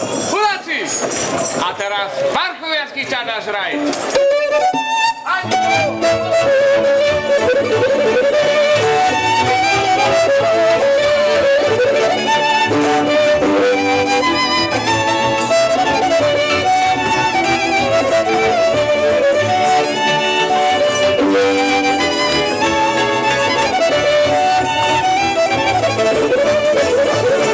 Polacy! A teraz Warchowiacki Czarnasz Rajd. Thank